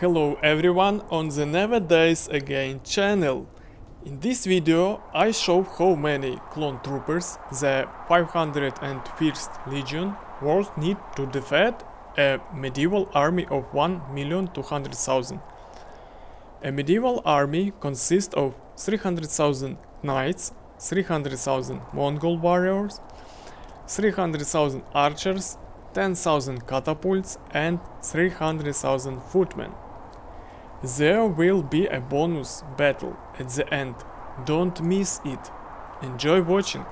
Hello everyone on the Never Dies Again channel. In this video I show how many clone troopers the 501st Legion world need to defeat a medieval army of 1,200,000. A medieval army consists of 300,000 knights, 300,000 Mongol warriors, 300,000 archers, 10,000 catapults and 300,000 footmen. There will be a bonus battle at the end. Don't miss it. Enjoy watching.